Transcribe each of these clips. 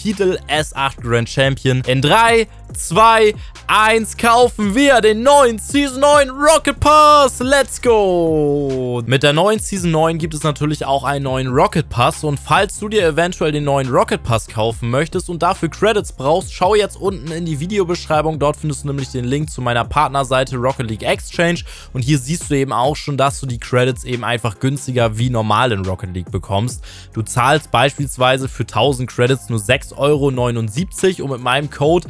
Titel S8 Grand Champion. In 3, 2, 1 kaufen wir den neuen Season 9 Rocket Pass. Let's go! Mit der neuen Season 9 gibt es natürlich auch einen neuen Rocket Pass und falls du dir eventuell den neuen Rocket Pass kaufen möchtest und dafür Credits brauchst, schau jetzt unten in die Videobeschreibung. Dort findest du nämlich den Link zu meiner Partnerseite Rocket League Exchange und hier siehst du eben auch schon, dass du die Credits eben einfach günstiger wie normal in Rocket League bekommst. Du zahlst beispielsweise für 1000 Credits nur 6,79 Euro und mit meinem Code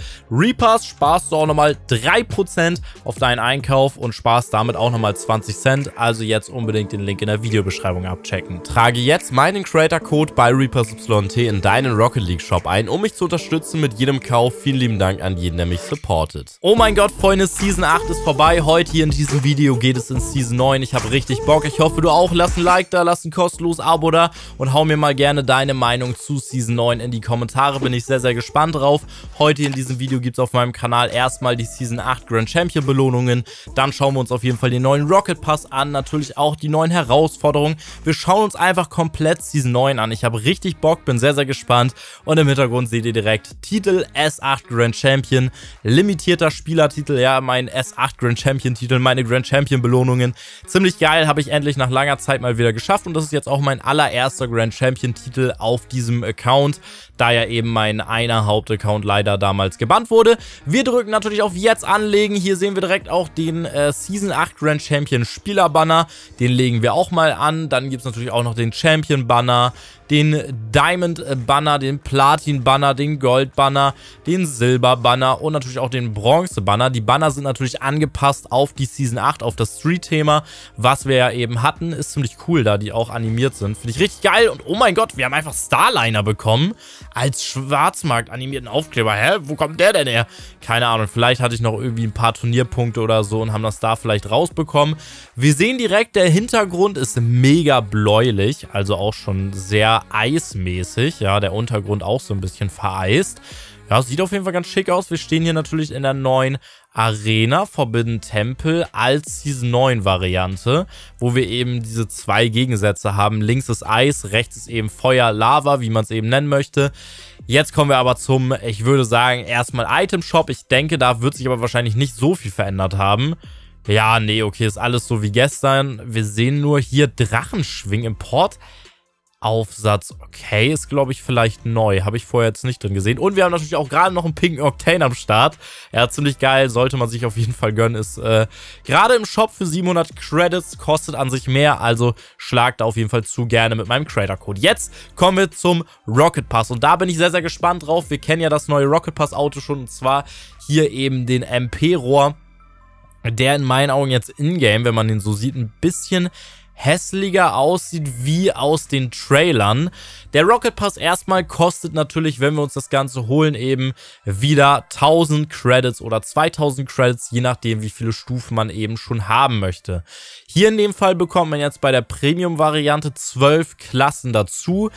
REPASS sparst du auch nochmal 3% auf deinen Einkauf und sparst damit auch nochmal 20 Cent. Also jetzt unbedingt den Link in der Videobeschreibung abchecken. Trage jetzt meinen Creator-Code bei ReapersYT in deinen Rocket League Shop ein, um mich zu unterstützen mit jedem Kauf. Vielen lieben Dank an jeden, der mich supportet. Oh mein Gott, Freunde, Season 8 ist vorbei. Heute hier in diesem Video geht es in Season 9. Ich habe richtig Bock. Ich hoffe, du auch. Lass ein Like da, lass ein kostenloses Abo da und hau mir mal gerne deine Meinung zu Season 9 in die Kommentare. Bin ich sehr, sehr gespannt drauf. Heute in diesem Video gibt es auf meinem Kanal erstmal die Season 8 Grand Champion Belohnungen. Dann schauen wir uns auf jeden Fall den neuen Rocket Pass an. Natürlich auch die neuen Herausforderungen. Wir schauen uns einfach komplett Season 9 an. Ich habe richtig Bock, bin sehr, sehr gespannt. Und im Hintergrund seht ihr direkt Titel S8 Grand Champion. Limitierter Spielertitel, ja, mein S8 Grand Champion Titel, meine Grand Champion Belohnungen. Ziemlich geil, habe ich endlich nach langer Zeit mal wieder geschafft. Und das ist jetzt auch mein allererster Grand Champion Titel auf diesem Account, da ja eben mein einer Hauptaccount leider damals gebannt wurde. Wir drücken natürlich auf Jetzt anlegen. Hier sehen wir direkt auch den äh, Season 8 Grand Champion Spieler Banner. Den legen wir auch mal an. Dann gibt es natürlich auch noch den Champion Banner, den Diamond Banner, den Platin Banner, den Gold Banner, den Silber Banner und natürlich auch den Bronze Banner. Die Banner sind natürlich angepasst auf die Season 8, auf das Street-Thema, was wir ja eben hatten. Ist ziemlich cool, da die auch animiert sind. Finde ich richtig geil. Und oh mein Gott, wir haben einfach Starliner bekommen als Schwarzmarkt animierten Aufkleber. Hä? Wo kommt der denn her? Keine Ahnung. Vielleicht hatte ich noch irgendwie ein paar Turnierpunkte oder so und haben das da vielleicht rausbekommen. Wir sehen direkt, der Hintergrund ist mega bläulich, also auch schon sehr eismäßig. Ja, der Untergrund auch so ein bisschen vereist. Ja, sieht auf jeden Fall ganz schick aus. Wir stehen hier natürlich in der neuen Arena Forbidden Temple als Season 9 Variante, wo wir eben diese zwei Gegensätze haben. Links ist Eis, rechts ist eben Feuer, Lava, wie man es eben nennen möchte. Jetzt kommen wir aber zum, ich würde sagen, erstmal Item Shop. Ich denke, da wird sich aber wahrscheinlich nicht so viel verändert haben. Ja, nee, okay, ist alles so wie gestern. Wir sehen nur hier Drachenschwing Import. Aufsatz. Okay, ist glaube ich vielleicht neu. Habe ich vorher jetzt nicht drin gesehen. Und wir haben natürlich auch gerade noch einen pinken Octane am Start. Ja, ziemlich geil. Sollte man sich auf jeden Fall gönnen. Ist äh, gerade im Shop für 700 Credits. Kostet an sich mehr. Also schlagt auf jeden Fall zu gerne mit meinem Creator-Code. Jetzt kommen wir zum Rocket Pass. Und da bin ich sehr, sehr gespannt drauf. Wir kennen ja das neue Rocket Pass Auto schon. Und zwar hier eben den MP-Rohr. Der in meinen Augen jetzt in-game, wenn man den so sieht, ein bisschen hässlicher aussieht wie aus den Trailern. Der Rocket Pass erstmal kostet natürlich, wenn wir uns das Ganze holen, eben wieder 1000 Credits oder 2000 Credits, je nachdem, wie viele Stufen man eben schon haben möchte. Hier in dem Fall bekommt man jetzt bei der Premium-Variante 12 Klassen dazu.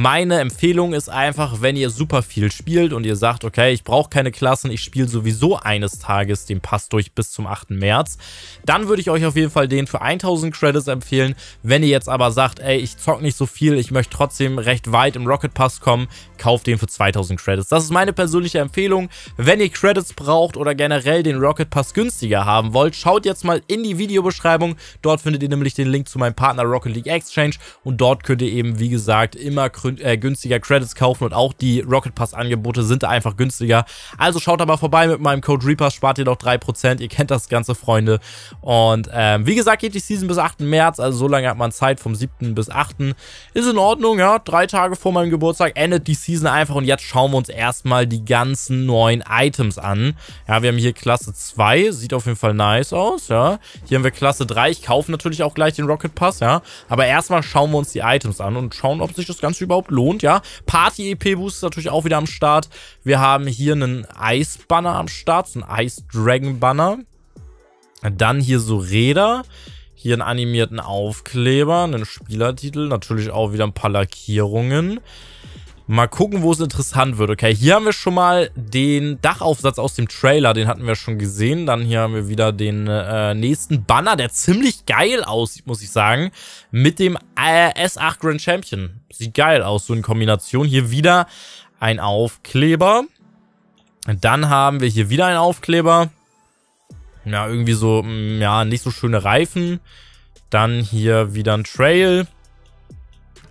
Meine Empfehlung ist einfach, wenn ihr super viel spielt und ihr sagt, okay, ich brauche keine Klassen, ich spiele sowieso eines Tages den Pass durch bis zum 8. März, dann würde ich euch auf jeden Fall den für 1000 Credits empfehlen. Wenn ihr jetzt aber sagt, ey, ich zock nicht so viel, ich möchte trotzdem recht weit im Rocket Pass kommen, kauft den für 2000 Credits. Das ist meine persönliche Empfehlung. Wenn ihr Credits braucht oder generell den Rocket Pass günstiger haben wollt, schaut jetzt mal in die Videobeschreibung. Dort findet ihr nämlich den Link zu meinem Partner Rocket League Exchange und dort könnt ihr eben, wie gesagt, immer äh, günstiger Credits kaufen und auch die Rocket Pass Angebote sind da einfach günstiger. Also schaut da mal vorbei mit meinem Code REPASS, spart ihr doch 3%. Ihr kennt das Ganze, Freunde. Und ähm, wie gesagt, geht die Season bis 8. März, also so lange hat man Zeit, vom 7. bis 8. Ist in Ordnung, ja. Drei Tage vor meinem Geburtstag endet die Season einfach und jetzt schauen wir uns erstmal die ganzen neuen Items an. Ja, wir haben hier Klasse 2, sieht auf jeden Fall nice aus, ja. Hier haben wir Klasse 3, ich kaufe natürlich auch gleich den Rocket Pass, ja. Aber erstmal schauen wir uns die Items an und schauen, ob sich das Ganze überhaupt lohnt, ja. Party-EP-Boost ist natürlich auch wieder am Start. Wir haben hier einen Eis-Banner am Start, so ein Ice-Dragon-Banner. Dann hier so Räder. Hier einen animierten Aufkleber, einen Spielertitel, natürlich auch wieder ein paar Lackierungen. Mal gucken, wo es interessant wird. Okay, hier haben wir schon mal den Dachaufsatz aus dem Trailer, den hatten wir schon gesehen. Dann hier haben wir wieder den äh, nächsten Banner, der ziemlich geil aussieht, muss ich sagen. Mit dem äh, S8 Grand Champion. Sieht geil aus, so in Kombination. Hier wieder ein Aufkleber. Dann haben wir hier wieder einen Aufkleber. Ja, irgendwie so, mm, ja, nicht so schöne Reifen. Dann hier wieder ein Trail.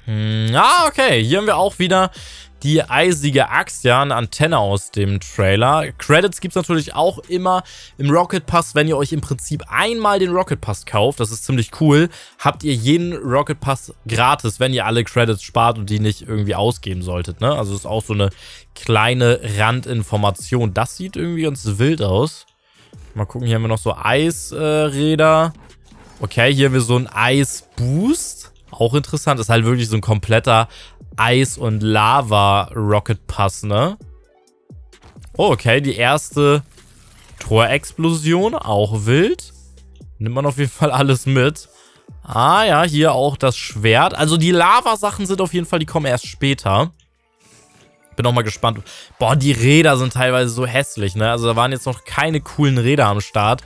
Hm, ah, okay. Hier haben wir auch wieder die eisige Axt, ja, eine Antenne aus dem Trailer. Credits gibt es natürlich auch immer im Rocket Pass, wenn ihr euch im Prinzip einmal den Rocket Pass kauft. Das ist ziemlich cool. Habt ihr jeden Rocket Pass gratis, wenn ihr alle Credits spart und die nicht irgendwie ausgeben solltet, ne? Also ist auch so eine kleine Randinformation. Das sieht irgendwie ganz wild aus. Mal gucken, hier haben wir noch so Eisräder. Äh, okay, hier haben wir so einen Eisboost. Auch interessant. Ist halt wirklich so ein kompletter Eis- und Lava-Rocket-Pass, ne? Oh, okay, die erste Torexplosion, auch wild. Nimmt man auf jeden Fall alles mit. Ah ja, hier auch das Schwert. Also die Lava-Sachen sind auf jeden Fall, die kommen erst später. Bin auch mal gespannt. Boah, die Räder sind teilweise so hässlich, ne? Also da waren jetzt noch keine coolen Räder am Start,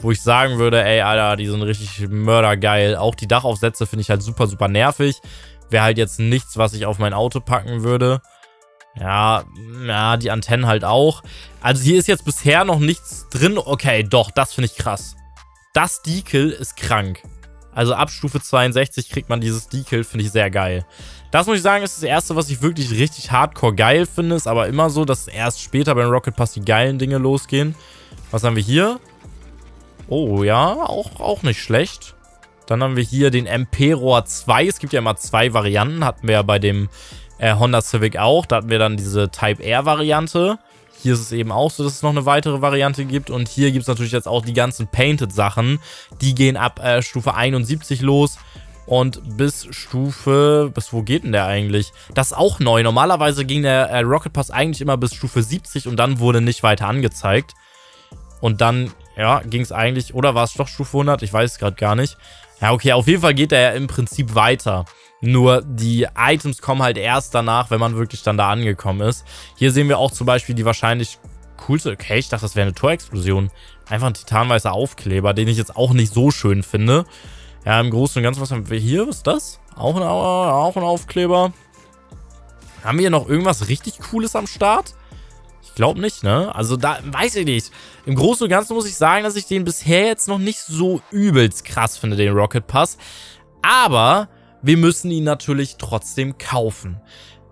wo ich sagen würde, ey, Alter, die sind richtig mördergeil. Auch die Dachaufsätze finde ich halt super, super nervig. Wäre halt jetzt nichts, was ich auf mein Auto packen würde. Ja, ja, die Antennen halt auch. Also hier ist jetzt bisher noch nichts drin. Okay, doch, das finde ich krass. Das Decal ist krank. Also ab Stufe 62 kriegt man dieses Decal, finde ich sehr geil. Das muss ich sagen, ist das erste, was ich wirklich richtig hardcore geil finde. Ist aber immer so, dass erst später beim Rocket Pass die geilen Dinge losgehen. Was haben wir hier? Oh ja, auch, auch nicht schlecht. Dann haben wir hier den Emperor 2. Es gibt ja immer zwei Varianten. Hatten wir ja bei dem äh, Honda Civic auch. Da hatten wir dann diese Type R Variante. Hier ist es eben auch so, dass es noch eine weitere Variante gibt. Und hier gibt es natürlich jetzt auch die ganzen Painted-Sachen. Die gehen ab äh, Stufe 71 los. Und bis Stufe, bis wo geht denn der eigentlich? Das ist auch neu. Normalerweise ging der äh, Rocket Pass eigentlich immer bis Stufe 70 und dann wurde nicht weiter angezeigt. Und dann, ja, ging es eigentlich, oder war es doch Stufe 100? Ich weiß es gerade gar nicht. Ja, okay, auf jeden Fall geht er ja im Prinzip weiter. Nur die Items kommen halt erst danach, wenn man wirklich dann da angekommen ist. Hier sehen wir auch zum Beispiel die wahrscheinlich coolste... Okay, ich dachte, das wäre eine Torexplosion. Einfach ein titanweißer Aufkleber, den ich jetzt auch nicht so schön finde. Ja, im Großen und Ganzen, was haben wir hier? Was ist das? Auch ein, auch ein Aufkleber. Haben wir hier noch irgendwas richtig Cooles am Start? Glaube nicht, ne? Also da, weiß ich nicht. Im Großen und Ganzen muss ich sagen, dass ich den bisher jetzt noch nicht so übelst krass finde, den Rocket Pass. Aber wir müssen ihn natürlich trotzdem kaufen.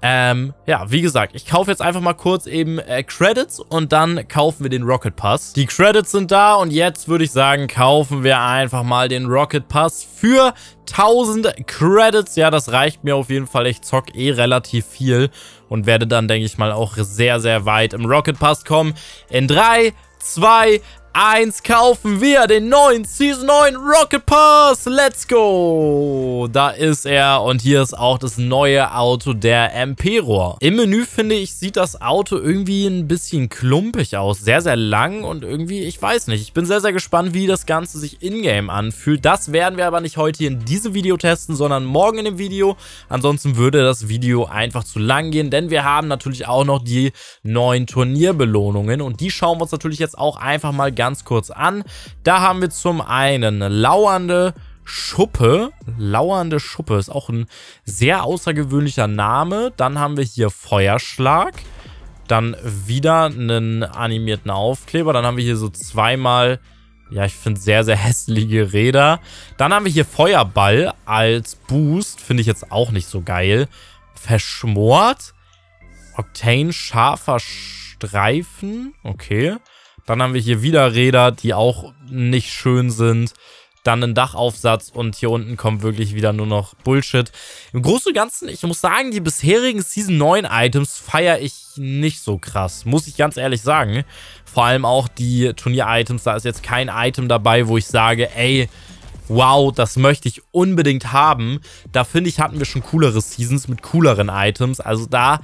Ähm, ja, wie gesagt, ich kaufe jetzt einfach mal kurz eben äh, Credits und dann kaufen wir den Rocket Pass. Die Credits sind da und jetzt würde ich sagen, kaufen wir einfach mal den Rocket Pass für 1000 Credits. Ja, das reicht mir auf jeden Fall. Ich zock eh relativ viel und werde dann, denke ich mal, auch sehr, sehr weit im Rocket Pass kommen. In 3, 2, 1 kaufen wir den neuen Season 9 Rocket Pass. Let's go. Da ist er und hier ist auch das neue Auto der Emperor. Im Menü, finde ich, sieht das Auto irgendwie ein bisschen klumpig aus. Sehr, sehr lang und irgendwie, ich weiß nicht. Ich bin sehr, sehr gespannt, wie das Ganze sich in-game anfühlt. Das werden wir aber nicht heute in diesem Video testen, sondern morgen in dem Video. Ansonsten würde das Video einfach zu lang gehen, denn wir haben natürlich auch noch die neuen Turnierbelohnungen und die schauen wir uns natürlich jetzt auch einfach mal ganz ganz kurz an. Da haben wir zum einen lauernde Schuppe. Lauernde Schuppe ist auch ein sehr außergewöhnlicher Name. Dann haben wir hier Feuerschlag. Dann wieder einen animierten Aufkleber. Dann haben wir hier so zweimal, ja, ich finde sehr, sehr hässliche Räder. Dann haben wir hier Feuerball als Boost. Finde ich jetzt auch nicht so geil. Verschmort. Octane scharfer Streifen. Okay. Dann haben wir hier wieder Räder, die auch nicht schön sind. Dann ein Dachaufsatz und hier unten kommt wirklich wieder nur noch Bullshit. Im Großen und Ganzen, ich muss sagen, die bisherigen Season 9 Items feiere ich nicht so krass. Muss ich ganz ehrlich sagen. Vor allem auch die Turnier-Items, da ist jetzt kein Item dabei, wo ich sage, ey, wow, das möchte ich unbedingt haben. Da finde ich, hatten wir schon coolere Seasons mit cooleren Items. Also da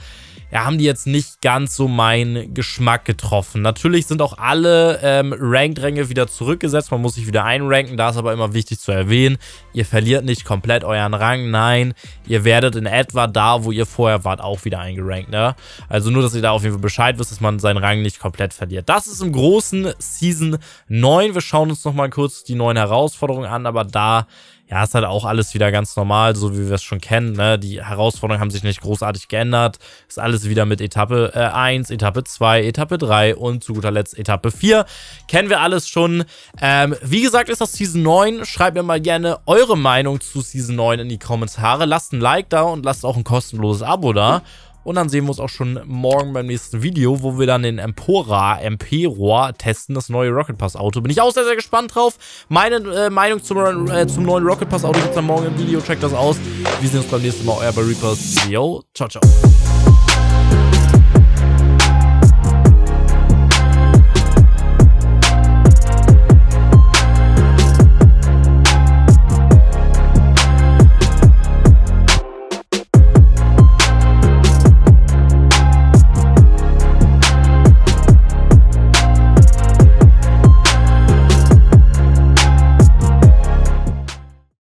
ja, haben die jetzt nicht ganz so meinen Geschmack getroffen. Natürlich sind auch alle ähm, Ranked-Ränge wieder zurückgesetzt. Man muss sich wieder einranken. Da ist aber immer wichtig zu erwähnen, ihr verliert nicht komplett euren Rang. Nein, ihr werdet in etwa da, wo ihr vorher wart, auch wieder eingerankt. Ne? Also nur, dass ihr da auf jeden Fall Bescheid wisst, dass man seinen Rang nicht komplett verliert. Das ist im großen Season 9. Wir schauen uns nochmal kurz die neuen Herausforderungen an, aber da ja, ist halt auch alles wieder ganz normal, so wie wir es schon kennen. Ne? Die Herausforderungen haben sich nicht großartig geändert. Ist alles wieder mit Etappe äh, 1, Etappe 2, Etappe 3 und zu guter Letzt Etappe 4. Kennen wir alles schon. Ähm, wie gesagt, ist das Season 9. Schreibt mir mal gerne eure Meinung zu Season 9 in die Kommentare. Lasst ein Like da und lasst auch ein kostenloses Abo da. Und dann sehen wir uns auch schon morgen beim nächsten Video, wo wir dann den Empora Emperor testen, das neue Rocket Pass Auto. Bin ich auch sehr, sehr gespannt drauf. Meine äh, Meinung zum, äh, zum neuen Rocket Pass Auto gibt es dann morgen im Video. Checkt das aus. Wir sehen uns beim nächsten Mal. Euer Reapers. Yo, ciao, ciao.